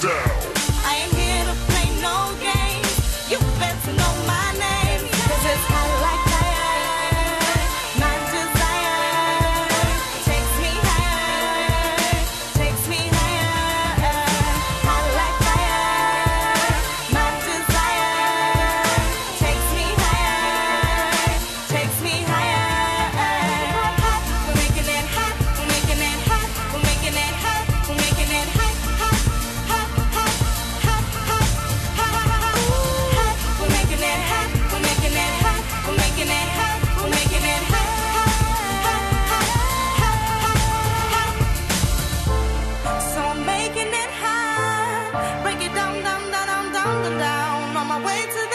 down. down on my way to